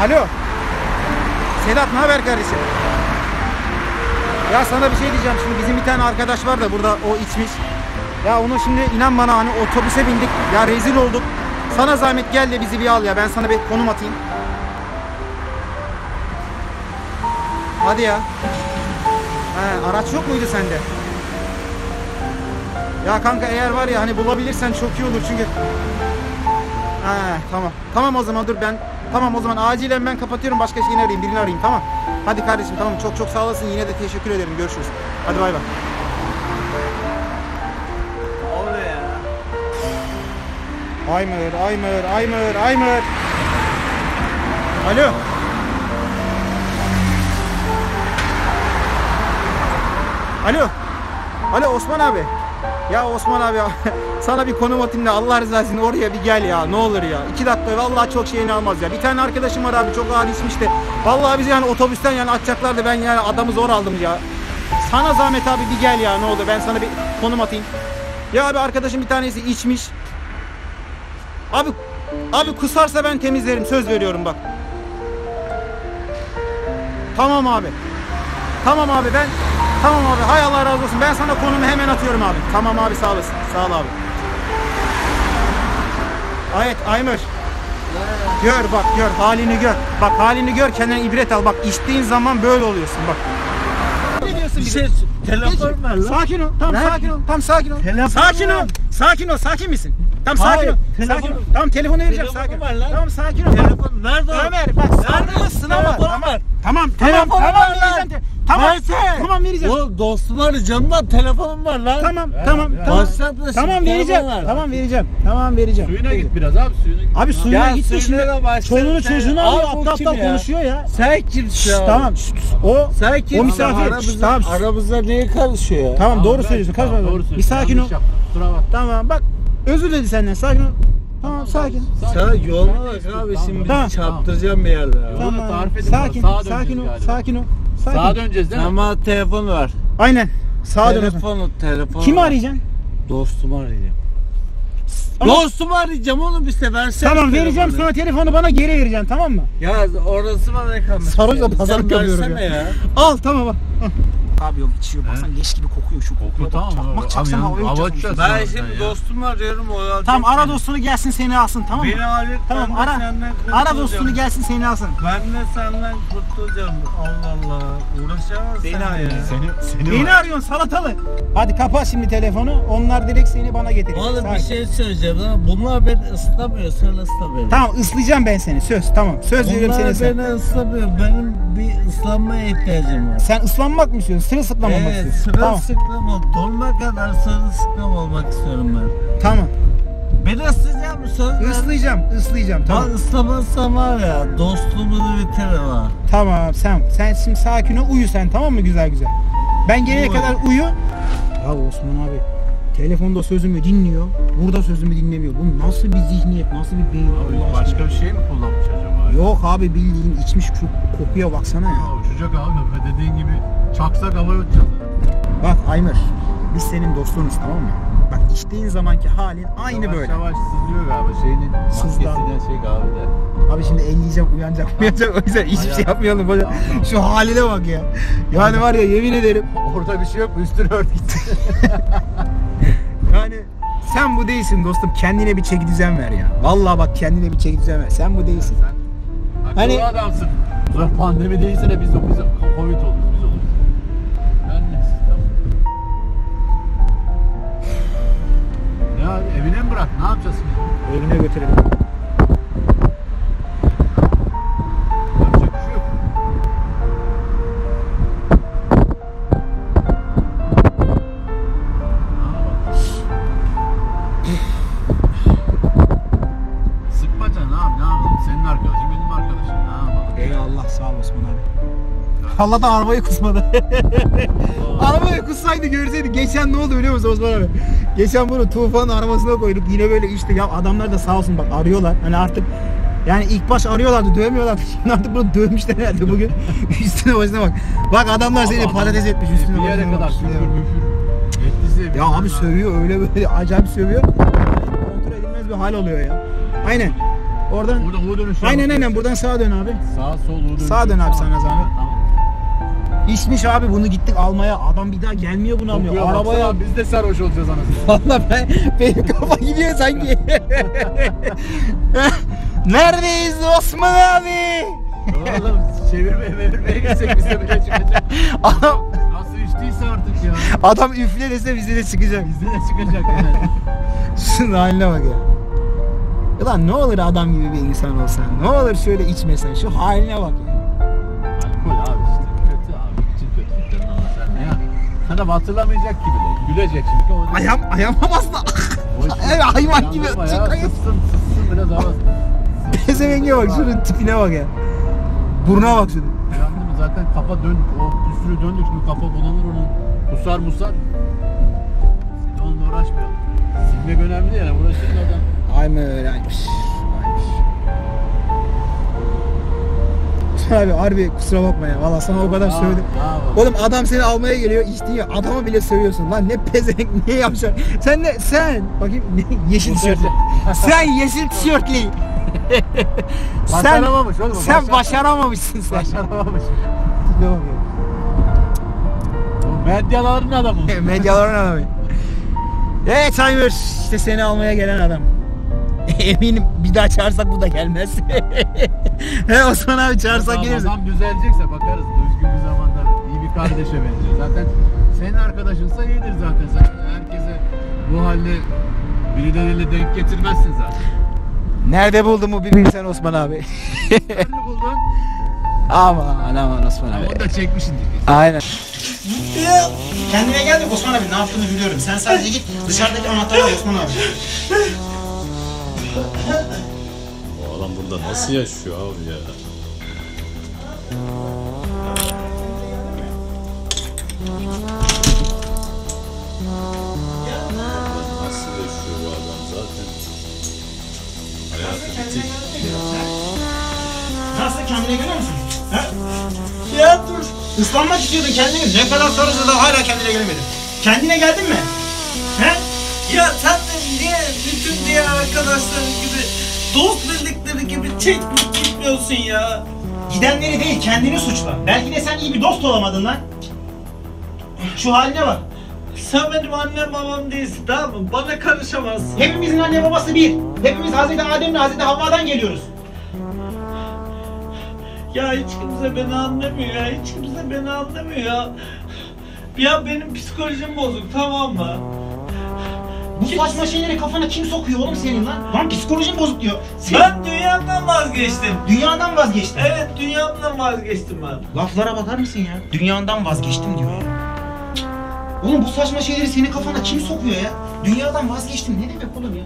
Alo. Sedat ne haber kardeşim? Ya sana bir şey diyeceğim şimdi bizim bir tane arkadaş var da burada o içmiş. Ya onu şimdi inan bana hani otobüse bindik ya rezil olduk. Sana zahmet gel de bizi bir al ya ben sana bir konum atayım. Hadi ya. He, araç yok muydu sende? Ya kanka eğer var ya hani bulabilirsen çok iyi olur çünkü He tamam. Tamam o zaman dur ben Tamam o zaman acilen ben kapatıyorum başka şeyini arayayım birini arayayım tamam. Hadi kardeşim tamam çok çok sağ olasın yine de teşekkür ederim görüşürüz. Hadi bay bay. Aymır, Aymır, Aymır, Aymır. Alo. Alo. Alo Osman abi. Ya Osman abi sana bir konum atayım da Allah rızası için oraya bir gel ya ne olur ya. İki dakika vallahi çok şeyini almaz ya. Bir tane arkadaşım var abi çok ağır içmiş de. Vallahi bizi yani otobüsten yani atacaklardı ben yani adamı zor aldım ya. Sana zahmet abi bir gel ya ne olur ben sana bir konum atayım. Ya abi arkadaşım bir tanesi içmiş. Abi abi kusarsa ben temizlerim söz veriyorum bak. Tamam abi. Tamam abi ben Tamam abi hay Allah razı olsun. Ben sana konumu hemen atıyorum abi. Tamam abi sağ olasın. Sağ ol abi. Evet Aymır. Gör bak gör halini gör. Bak halini gör kendine ibret al. Bak içtiğin zaman böyle oluyorsun bak. Ne diyorsun Bir şey telefon ver lan. Sakin ol. Tamam Ver. sakin ol. Tamam sakin ol. Telefon sakin ol. Sakin ol. Sakin misin? Tamam sakin ol. telefon- Sakin ol. Tamam telefonu vereceğim sakin ol. ver lan. Tamam sakin ol. Telefon nerede? Ömer bak ama. Telefonu Tamam. Tamam tamam tamam ver vereceğim. Tamam. Versene. Tamam vereceğim. O dostum arayacağım lan telefonum var lan. Tamam tamam tamam. WhatsApp'la Tamam şimdi vereceğim. telefon ver. Tamam vereceğim. Tamam vereceğim. Suyuna git biraz abi suyuna git. Abi suyuna Ya suyuna şimdi. da Çoluğunu sen. çocuğunu Al alıyor bu aptal kim aptal ya? konuşuyor ya. Sen kimsin Şşş, ya? tamam. O Sen o kimsin? misafir. Aramızda, Şşt, tamam. şşt. aramızda niye karışıyor ya? Tamam doğru söylüyorsun. Kaçma. Tamam, doğru Bir söylüyorsun. sakin ol. Yanlış. Kusura bak. Tamam bak. Özür diledi senden. Sakin ol. Tamam sakin. Sana yoluna bak abi şimdi Tamam. bizi çarptıracağım bir yerde. ya. Tamam. Tamam. tarif edin Sakin. Sağa Sakin ol. galiba. Sakin ol. Sakin. Sağa döneceğiz değil mi? Sen bana telefon ver. Aynen. Sağa dön. Telefonu, telefonu. Kimi arayacaksın? Dostumu arayacağım. Ama- Dostumu arayacağım oğlum işte versene. Tamam vereceğim sonra telefonu bana geri vereceksin tamam mı? Ya orası bana kalmış. Sarhoşla Sen pazarlık yapıyorum ya. ya. Al tamam al. Abi yok içiyor baksana leş gibi kokuyor şu kokuya bak. tamam. Çakmak Abi çaksana ya, havaya hava uçacağız. Ben şimdi ya. dostumu arıyorum o Tamam ara beni. dostunu gelsin seni alsın tamam mı? Beni alır. Tamam ben de ara. senden Ara kurtulacağım. dostunu gelsin seni alsın. Ben de senden kurtulacağım. Allah Allah. Uğraşamaz Beni sen arıyor. ya. Seni, seni Beni var. arıyorsun salatalı. Hadi kapat şimdi telefonu. Onlar direkt seni bana getirir. Oğlum bir Sakin. şey söyleyeceğim lan. Bunlar beni ıslamıyor. Sen ısla beni. Tamam ıslayacağım ben seni söz tamam. Söz veriyorum seni Bunlar beni ıslamıyor. Benim bir ıslanmaya ihtiyacım var. Sen ıslanmak mı istiyorsun? Sırılsıklam olmak Evet, istiyorsun. Tamam. sırılsıklam ol. Donma kadar sırılsıklam olmak istiyorum ben. Tamam. Beni ıslayacak mısın? Islayacağım, ıslayacağım. Tamam. Tamam. ıslamazsam var ya dostluğumuzu bitiririm ha. Tamam sen sen şimdi sakin ol uyu sen tamam mı güzel güzel. Ben gelene Uyu. kadar uyu. Ya Osman abi telefonda sözümü dinliyor. Burada sözümü dinlemiyor. Bu nasıl bir zihniyet, nasıl bir beyin? Abi başka bir şey mi kullanmış acaba? Yok abi bildiğin içmiş kokuya baksana ya. Ya uçacak abi. Dediğin gibi çaksak havaya uçacağız. Bak Aymır biz senin dostunuz tamam mı? Bak içtiğin zamanki halin aynı yavaş böyle. Yavaş sızlıyor galiba şeyinin maskesinden şey kahvede. Abi şimdi elleyecek uyanacak uyanacak o yüzden hiçbir şey yapmayalım. Böyle. Tamam, Şu haline bak ya. Yani var ya yemin ederim Orada bir şey yok. Üstünü ört git. Yani sen bu değilsin dostum. Kendine bir çeki düzen ver ya. Vallahi bak kendine bir çeki düzen ver. Sen bu değilsin. Akıllı Hani- adamsın. Ulan pandemi değilse de biz de biz de Covid oluruz biz oluruz. Ben neyse tamam. Ya evine mi bırak? Ne yapacağız şimdi? Evine götürelim. Allah da arabayı kusmadı. arabayı kussaydı görseydik. Geçen ne oldu biliyor musun Osman abi? Geçen bunu Tufan'ın arabasına koyduk. Yine böyle işte ya adamlar da sağ olsun bak arıyorlar. Hani artık yani ilk baş arıyorlardı dövmüyorlardı. Şimdi artık bunu dövmüşler herhalde bugün. üstüne başına bak. Bak adamlar seni patates etmiş üstüne Bir yere kadar küfür müfür. Ya abi sövüyor öyle böyle acayip sövüyor. Kontrol edilmez bir hal oluyor ya. Aynen. Oradan Burada U dönüşü. Aynen aynen buradan sağa dön abi. Sağ sol U dönüşü. Sağa dön abi, sana zahmet. İçmiş abi bunu gittik almaya. Adam bir daha gelmiyor bunu almıyor. Kokuyor, Arabaya Biz de sarhoş olacağız anasını. Valla ben benim kafa gidiyor sanki. Neredeyiz Osman abi? Oğlum çevirmeye mevirmeye gitsek bize bile çıkacak. Adam Nasıl içtiyse artık ya. adam üfle dese bize de çıkacak. Bizde de çıkacak yani. Şunun haline bak ya. Ulan ne olur adam gibi bir insan olsan. Ne olur şöyle içmesen. Şu haline bak ya. Adam hatırlamayacak ki bile. Gülecek çünkü. O Ayağım, ayağıma bastı. Evet, hayvan gibi Yandırma ya, çıkayım. Sıtsın sıtsın biraz hava. Pezevenge bak şunun tipine bak ya. Burnuna bak şunun. Yandı mı zaten kafa dön, o sürü döndük şimdi kafa bulanır onun. Kusar musar. Şimdi onunla uğraşmayalım. Silmek önemli değil yani uğraşırız adam. Aynen öyleymiş. Abi harbi kusura bakma ya. Valla sana o kadar Aa, söyledim. aa. Oğlum adam seni almaya geliyor içtiğin ya adama bile sövüyorsun lan ne pezevenk ne yapacaksın sen ne sen bakayım ne, yeşil tişörtlü sen yeşil tişörtlü sen Başaramamış oğlum, sen başar- başaramamışsın sen Başaramamış. Medyaların adamı. medyaların adamı evet Timer işte seni almaya gelen adam eminim bir daha çağırsak bu da gelmez He Osman abi çağırsak gelirsin adam düzelecekse bakarız. Düzgün bir zamanda iyi bir kardeşe benziyor. Zaten senin arkadaşınsa iyidir zaten. Sen herkese bu halle birileriyle denk getirmezsin zaten. nerede buldun bu bir bilsen Osman abi Nerede buldun? aman aman Osman abi Onu da çekmişsindir. Aynen. Kendine gel de Osman abi ne yaptığını biliyorum. Sen sadece git dışarıdaki anahtarı al Osman abi. Bu adam burada nasıl yaşıyor abi ya? Nasıl yaşıyor bu adam zaten? Hayatı bitik. Nasıl kendine görüyor musun? Ha? Ya dur. Islanmak istiyordun kendine. Ne kadar sarıca da hala kendine gelemedin. Kendine geldin mi? He? Ya sen niye bütün diğer arkadaşların gibi dost bildikleri gibi çekip gitmiyorsun ya? Gidenleri değil kendini suçla. Belki de sen iyi bir dost olamadın lan. Şu haline bak. Sen benim annem babam değilsin tamam mı? Bana karışamazsın. Hepimizin anne babası bir. Hepimiz Hazreti Adem'le Hazreti Havva'dan geliyoruz. Ya hiç kimse beni anlamıyor ya. Hiç kimse beni anlamıyor ya. Ya benim psikolojim bozuk tamam mı? Bu saçma şeyleri kafana kim sokuyor oğlum senin lan? Lan psikolojin bozuk diyor. Sen Ben dünyamdan vazgeçtim. dünyadan vazgeçtin. Evet dünyamdan vazgeçtim ben. Laflara bakar mısın ya? Dünyadan vazgeçtim diyor ya. Oğlum bu saçma şeyleri senin kafana kim sokuyor ya? Dünyadan vazgeçtim ne demek oğlum ya?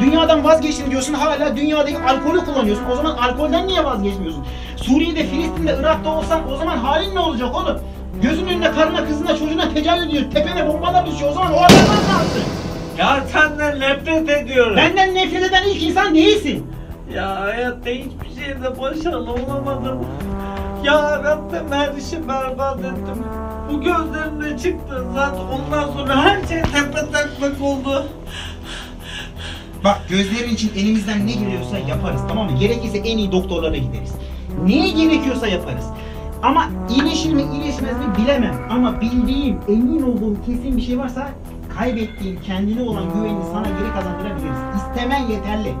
Dünyadan vazgeçtim diyorsun hala dünyadaki alkolü kullanıyorsun. O zaman alkolden niye vazgeçmiyorsun? Suriye'de, Filistin'de, Irak'ta olsan o zaman halin ne olacak oğlum? Gözünün önünde karına, kızına, çocuğuna tecavüz ediyor. Tepene bombalar düşüyor. O zaman o adamlar ne yapsın? Ya senden nefret ediyorum. Benden nefret eden ilk insan değilsin. Ya hayatta hiçbir şeyde başarılı olamadım. Ya hayatım her işi berbat ettim. Bu gözlerimde çıktı zaten ondan sonra her şey tepe taklak oldu. Bak gözlerin için elimizden ne geliyorsa yaparız tamam mı? Gerekirse en iyi doktorlara gideriz. Neye gerekiyorsa yaparız. Ama iyileşir mi iyileşmez mi bilemem. Ama bildiğim, emin olduğum kesin bir şey varsa kaybettiğin kendine olan güvenini sana geri kazandırabiliriz. İstemen yeterli.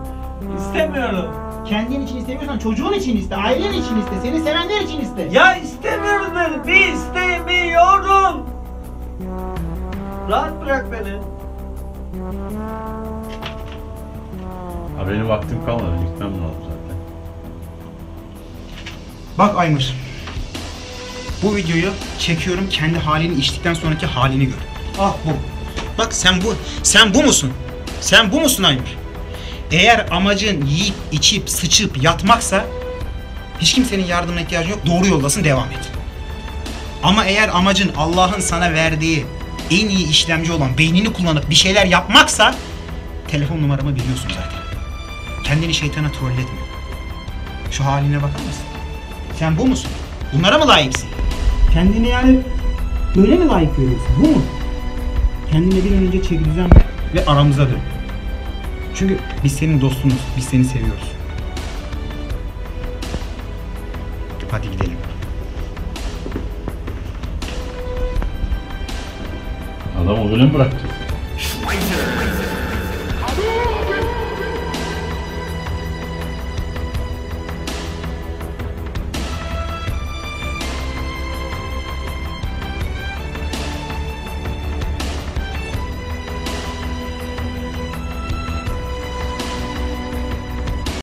İstemiyorum. Kendin için istemiyorsan çocuğun için iste, ailen için iste, seni sevenler için iste. Ya istemiyorum beni. Bir istemiyorum. Rahat bırak beni. Ha benim vaktim kalmadı. Gitmem lazım zaten. Bak Aymır. Bu videoyu çekiyorum kendi halini içtikten sonraki halini gör. Ah bu. Bak sen bu sen bu musun? Sen bu musun Aymır? Eğer amacın yiyip içip sıçıp yatmaksa hiç kimsenin yardımına ihtiyacın yok. Doğru yoldasın devam et. Ama eğer amacın Allah'ın sana verdiği en iyi işlemci olan beynini kullanıp bir şeyler yapmaksa telefon numaramı biliyorsun zaten. Kendini şeytana trolletme. Şu haline bakar mısın? Sen bu musun? Bunlara mı layıksın? Kendini yani böyle mi layık görüyorsun? Bu mu? Kendine bir an önce çekileceğim ve aramıza dön. Çünkü biz senin dostunuz, biz seni seviyoruz. Hadi gidelim. Adamı öyle mi bıraktı? Schweizer!